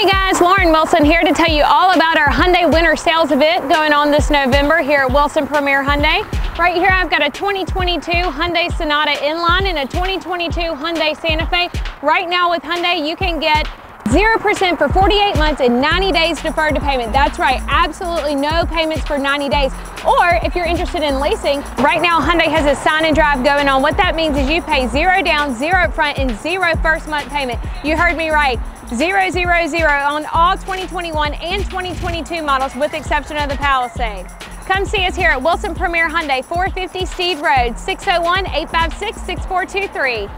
Hey guys, Lauren Wilson here to tell you all about our Hyundai Winter Sales event going on this November here at Wilson Premier Hyundai. Right here I've got a 2022 Hyundai Sonata N Line and a 2022 Hyundai Santa Fe. Right now with Hyundai you can get 0% for 48 months and 90 days deferred to payment. That's right, absolutely no payments for 90 days. Or if you're interested in leasing, right now Hyundai has a sign and drive going on. What that means is you pay zero down, zero up front, and zero first month payment. You heard me right. Zero, zero, zero on all 2021 and 2022 models with exception of the Palisade. Come see us here at Wilson Premier Hyundai, 450 Steed Road, 601-856-6423.